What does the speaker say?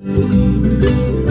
Música